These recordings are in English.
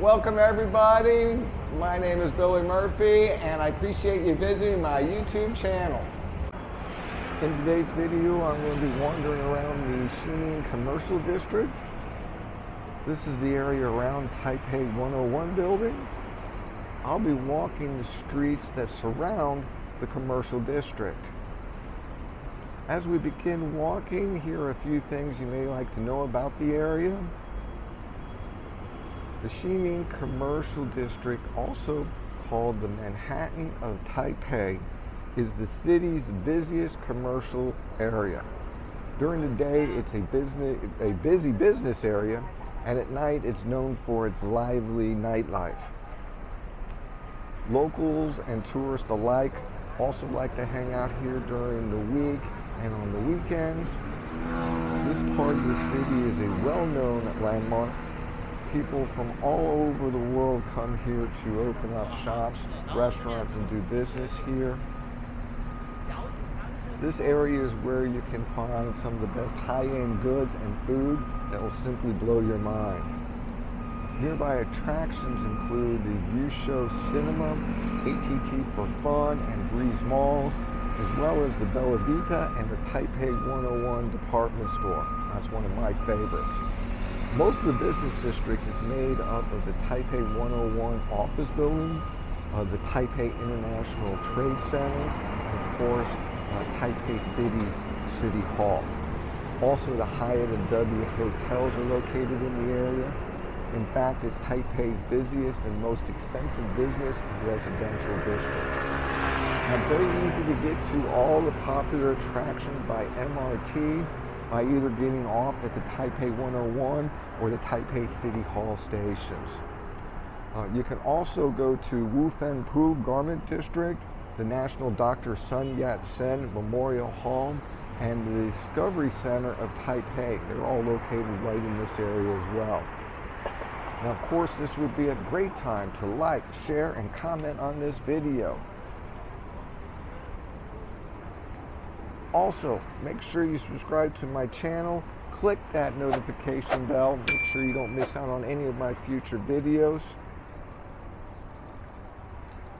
Welcome everybody. My name is Billy Murphey and I appreciate you visiting my YouTube channel. In today's video, I'm going to be wandering around the Xinyi Commercial District. This is the area around Taipei 101 building. I'll be walking the streets that surround the commercial district. As we begin walking, here are a few things you may like to know about the area. The Xinyi Commercial District, also called the Manhattan of Taipei, is the city's busiest commercial area. During the day, it's a, business, a busy business area, and at night, it's known for its lively nightlife. Locals and tourists alike also like to hang out here during the week and on the weekends. This part of the city is a well-known landmark people from all over the world come here to open up shops, restaurants, and do business here. This area is where you can find some of the best high-end goods and food that will simply blow your mind. Nearby attractions include the Viewshow Cinema, ATT 4 FUN, and Breeze Malls, as well as the Bellavita and the Taipei 101 department store. That's one of my favorites. Most of the business district is made up of the Taipei 101 office building, uh, the Taipei International Trade Center, and of course, uh, Taipei City's City Hall. Also, the Hyatt and W hotels are located in the area. In fact, it's Taipei's busiest and most expensive business and residential district. Now, very easy to get to all the popular attractions by MRT by either getting off at the Taipei 101 or the Taipei City Hall stations. Uh, you can also go to Wufenpu Garment District, the National Dr. Sun Yat-sen Memorial Hall, and the Discovery Center of Taipei. They're all located right in this area as well. Now, of course, this would be a great time to like, share, and comment on this video. Also, make sure you subscribe to my channel, click that notification bell, make sure you don't miss out on any of my future videos.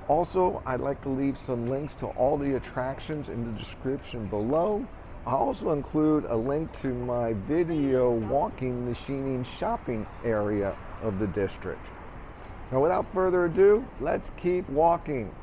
Also, I'd like to leave some links to all the attractions in the description below. I also include a link to my video walking the Xinyi shopping area of the district. Now, without further ado, let's keep walking.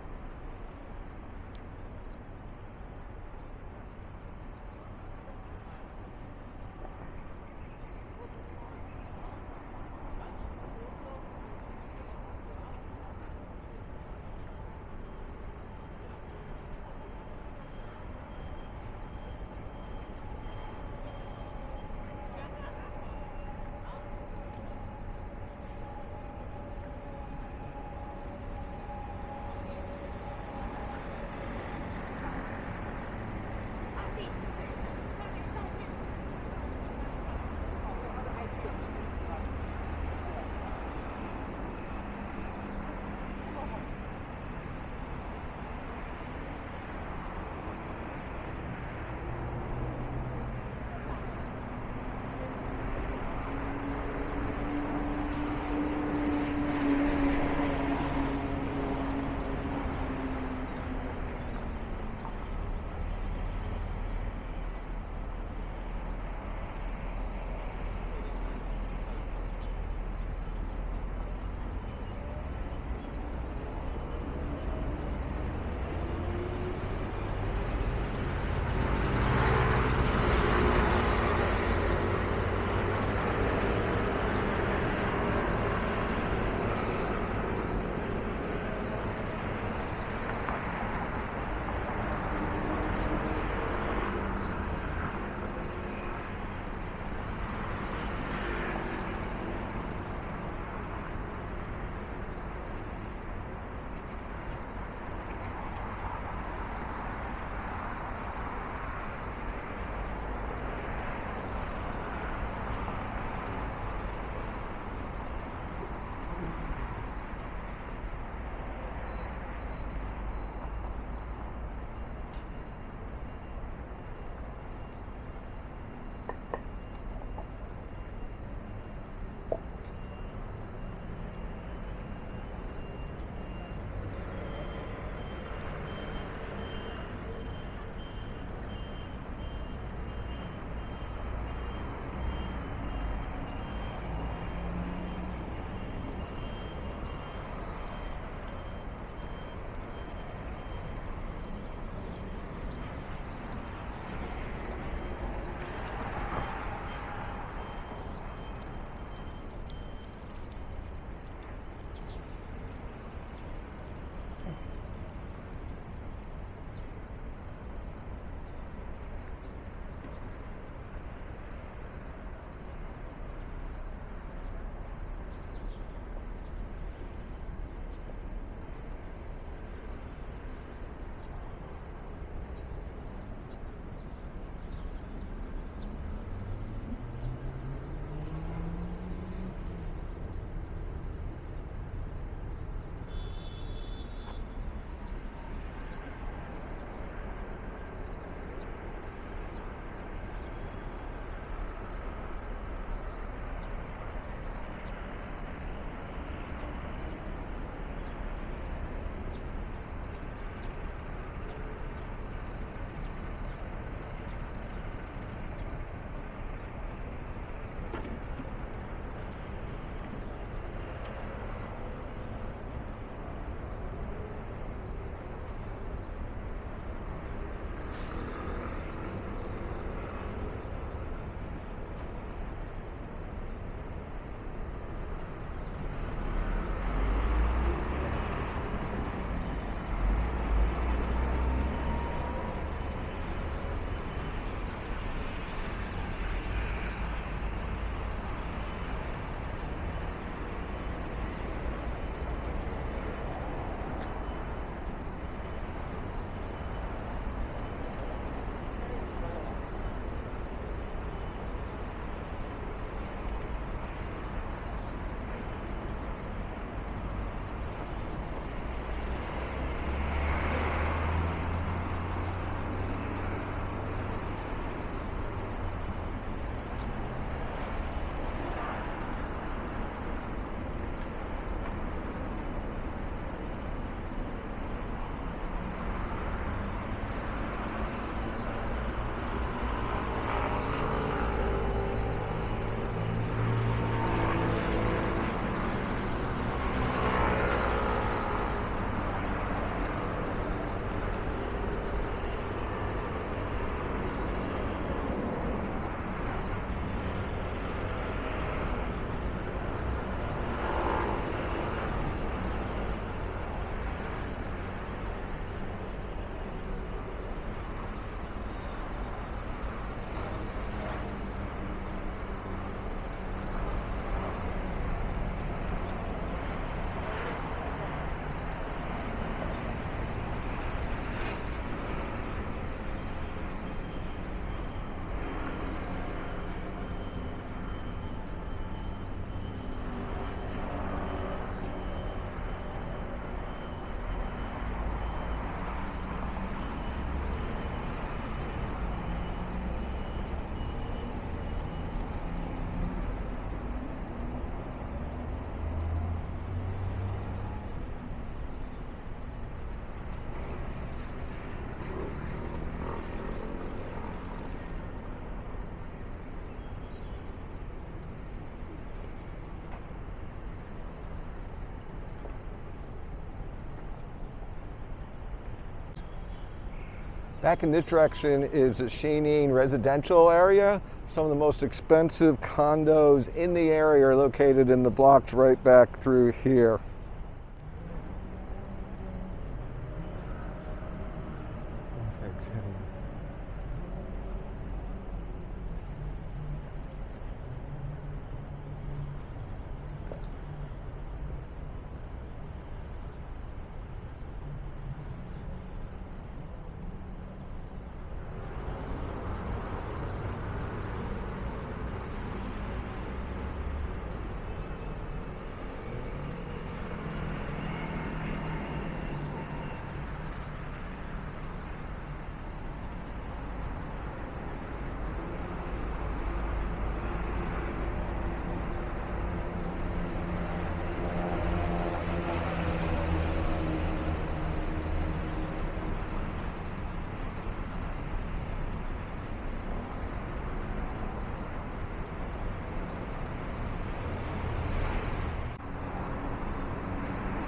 Back in this direction is the Xinyi residential area. Some of the most expensive condos in the area are located in the blocks right back through here.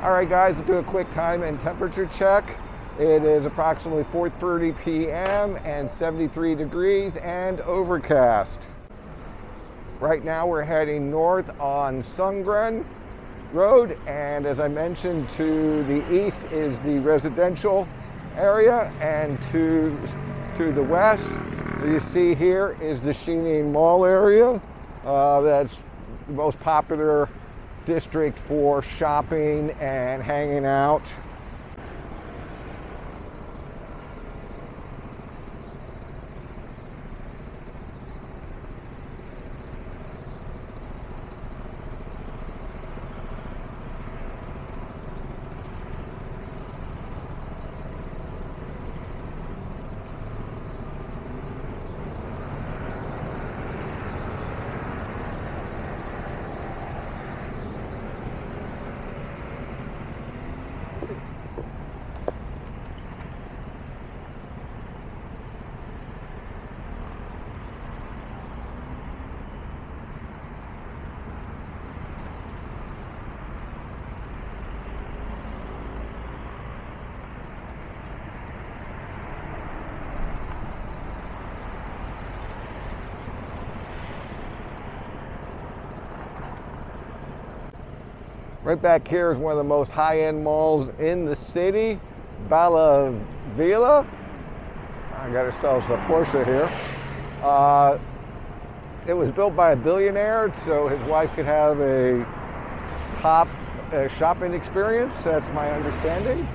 All right, guys, let's do a quick time and temperature check. It is approximately 4.30 p.m. and 73 degrees and overcast. Right now we're heading north on Songren Road, and as I mentioned, to the east is the residential area, and to, to the west, you see here is the Xinyi Mall area. Uh, that's the most popular district for shopping and hanging out. Right back here is one of the most high-end malls in the city, Bella Villa. I got ourselves a Porsche here. Uh, it was built by a billionaire so his wife could have a top uh, shopping experience. That's my understanding.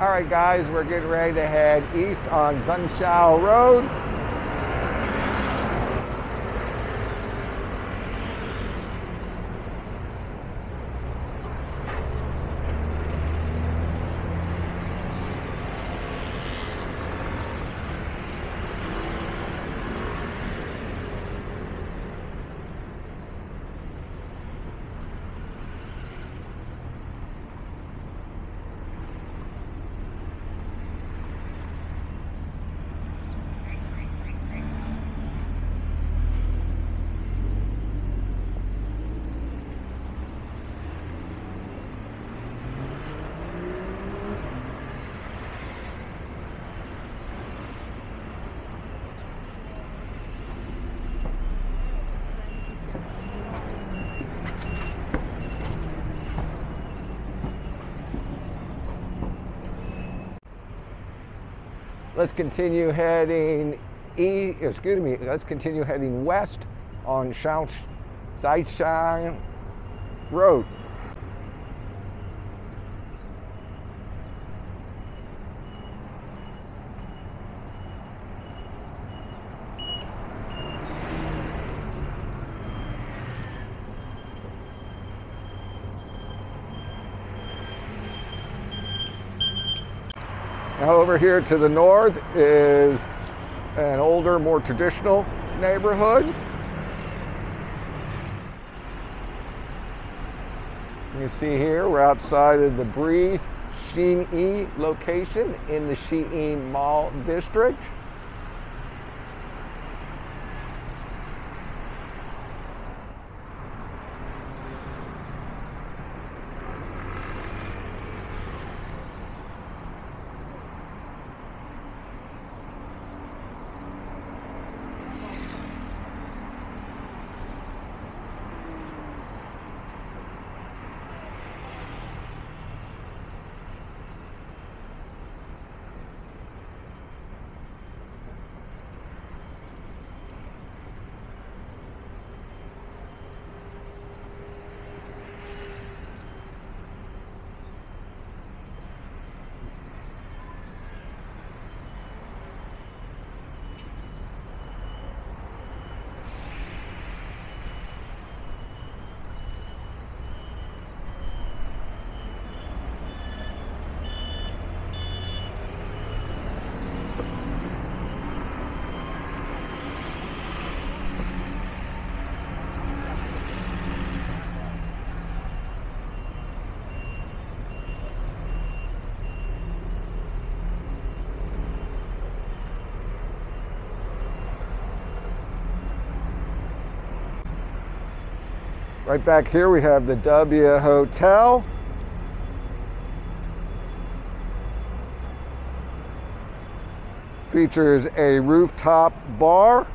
All right, guys, we're getting ready to head east on Zhengzhou Road. Let's continue heading e, excuse me, let's continue heading west on Zaichang Road. Now over here to the north is an older, more traditional neighborhood. You see here, we're outside of the Breeze Xinyi location in the Xinyi Mall District. Right back here we have the W Hotel. Features a rooftop bar.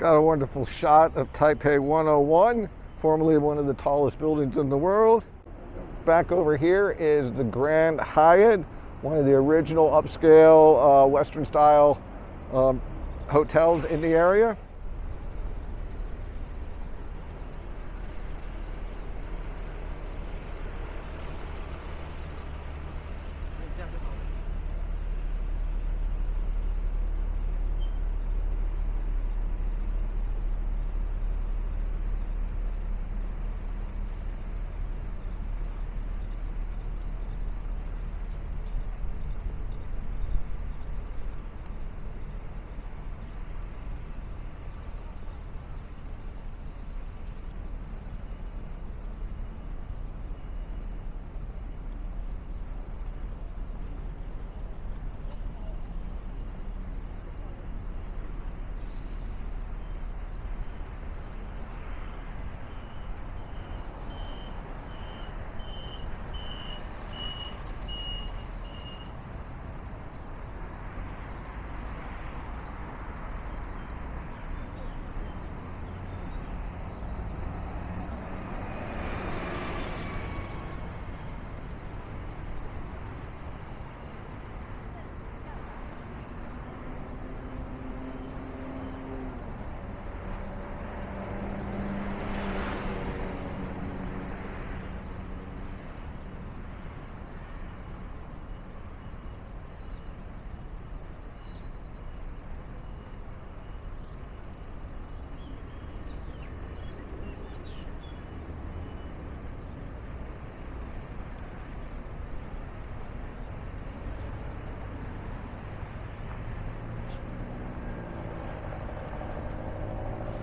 Got a wonderful shot of Taipei 101, formerly one of the tallest buildings in the world. Back over here is the Grand Hyatt, one of the original upscale uh, Western style um, hotels in the area.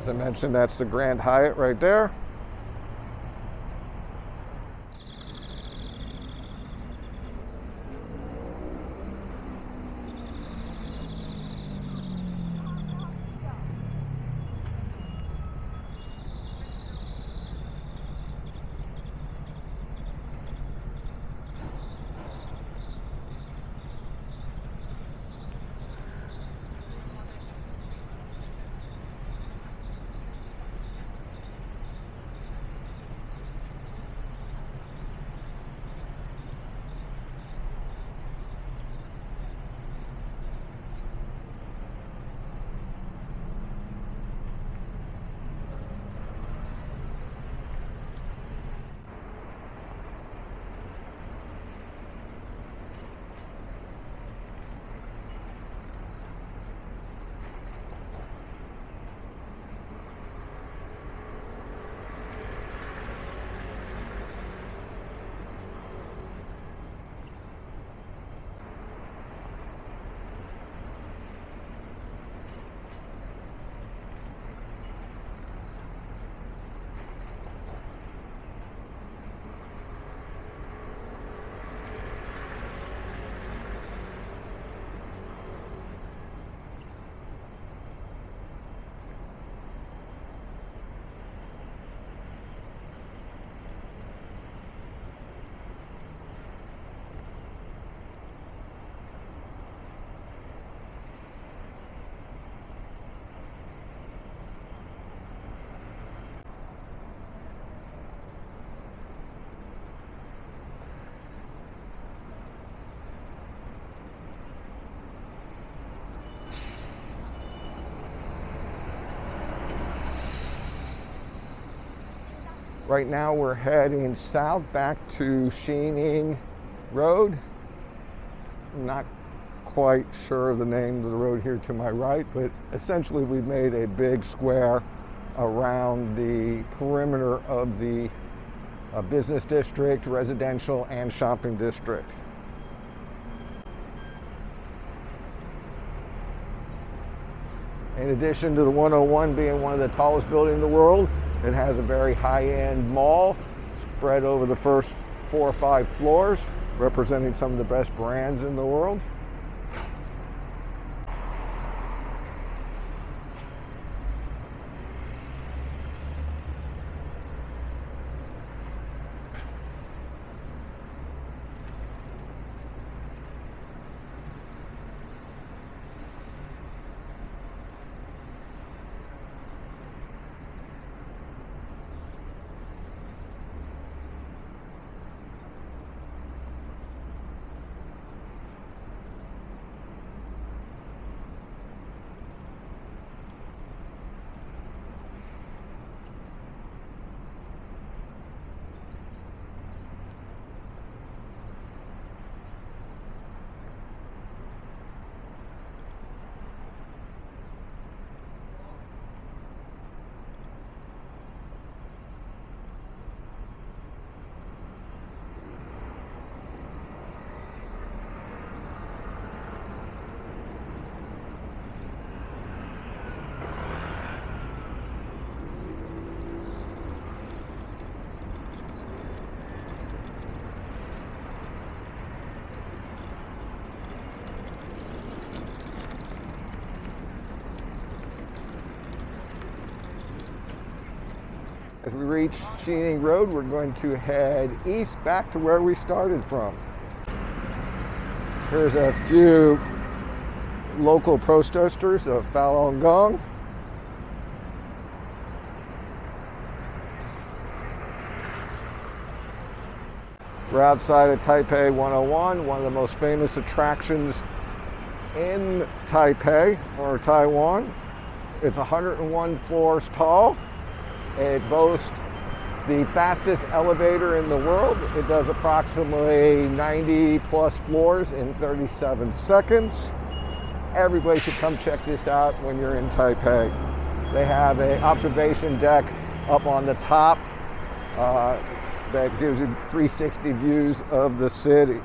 As I mentioned, that's the Grand Hyatt right there. Right now we're heading south back to Xinyi Road. I'm Not quite sure of the name of the road here to my right, but essentially we've made a big square around the perimeter of the uh, business district, residential, and shopping district. In addition to the 101 being one of the tallest buildings in the world, it has a very high-end mall spread over the first four or five floors, representing some of the best brands in the world. As we reach Xinyi Road, we're going to head east back to where we started from. Here's a few local protesters of Falun Gong. We're outside of Taipei 101, one of the most famous attractions in Taipei or Taiwan. It's 101 floors tall. It boasts the fastest elevator in the world. It does approximately 90 plus floors in 37 seconds. Everybody should come check this out when you're in Taipei. They have an observation deck up on the top. Uh, that gives you 360 views of the city.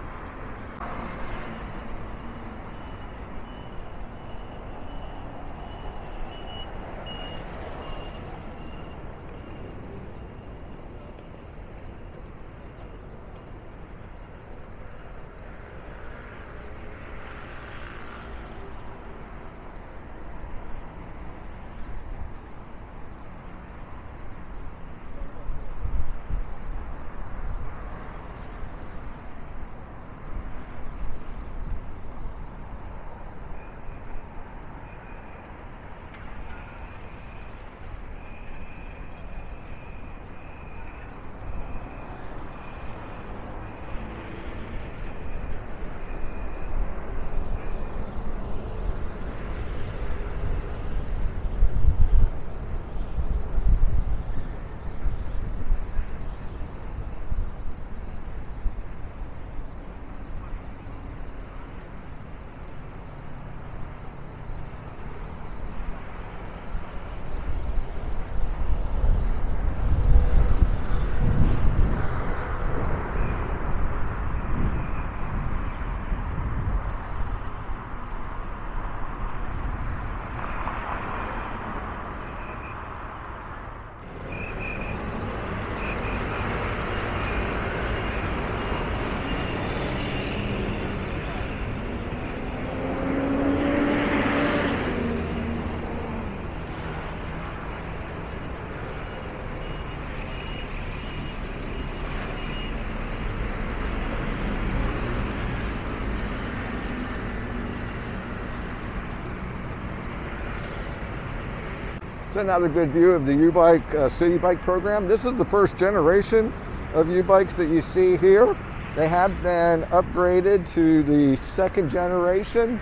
It's another good view of the U-Bike uh, City Bike program. This is the first generation of U-Bikes that you see here. They have been upgraded to the second generation.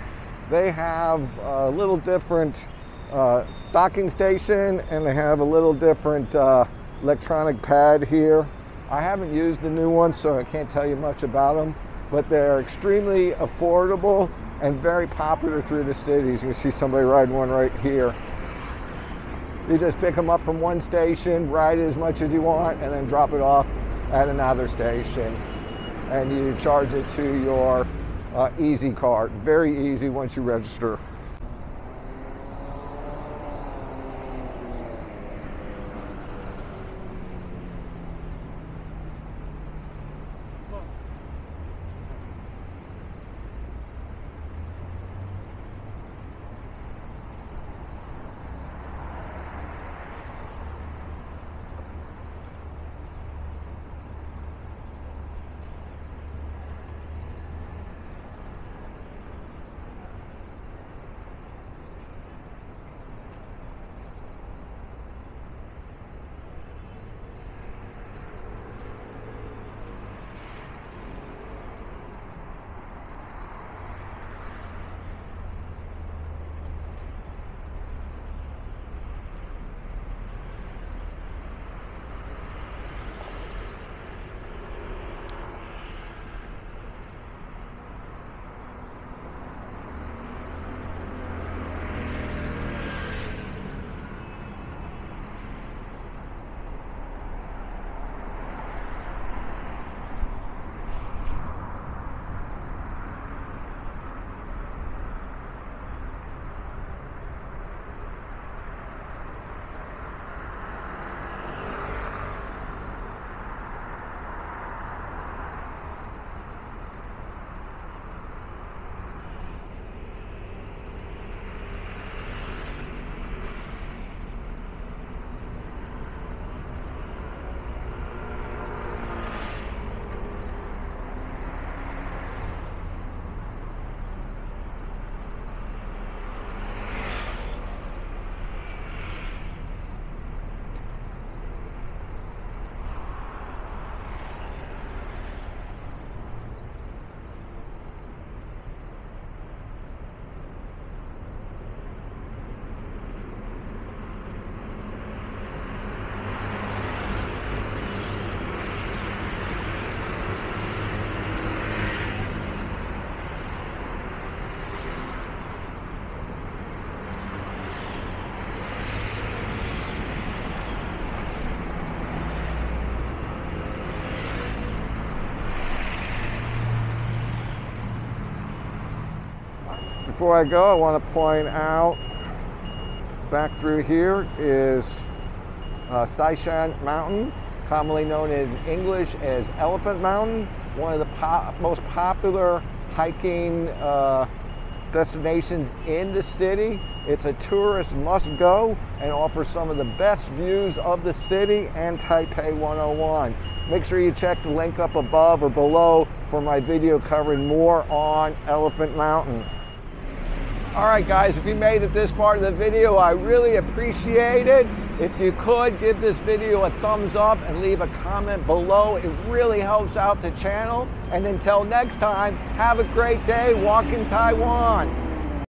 They have a little different uh, docking station and they have a little different uh, electronic pad here. I haven't used the new one, so I can't tell you much about them, but they're extremely affordable and very popular through the cities. You can see somebody riding one right here. You just pick them up from one station, ride it as much as you want, and then drop it off at another station. And you charge it to your uh, Easy card. Very easy once you register. Before I go, I want to point out back through here is uh, Xiangshan Mountain, commonly known in English as Elephant Mountain, one of the most popular hiking uh, destinations in the city. It's a tourist must go and offers some of the best views of the city and Taipei 101. Make sure you check the link up above or below for my video covering more on Elephant Mountain. All right, guys, if you made it this far of the video, I really appreciate it. If you could, give this video a thumbs up and leave a comment below. It really helps out the channel. And until next time, have a great day. Walk in Taiwan.